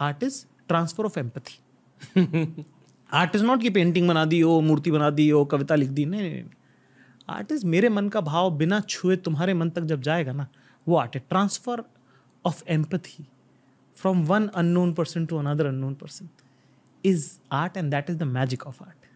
Art is transfer of empathy art is not कि painting बना दी हो, मूर्ति बना दी हो, कविता लिख दी, नहीं नहीं आर्ट इज़ मेरे मन का भाव बिना छुए तुम्हारे मन तक जब जाएगा ना, वो आर्ट है। Transfer of empathy from one unknown person to another unknown person is art and that is the magic of art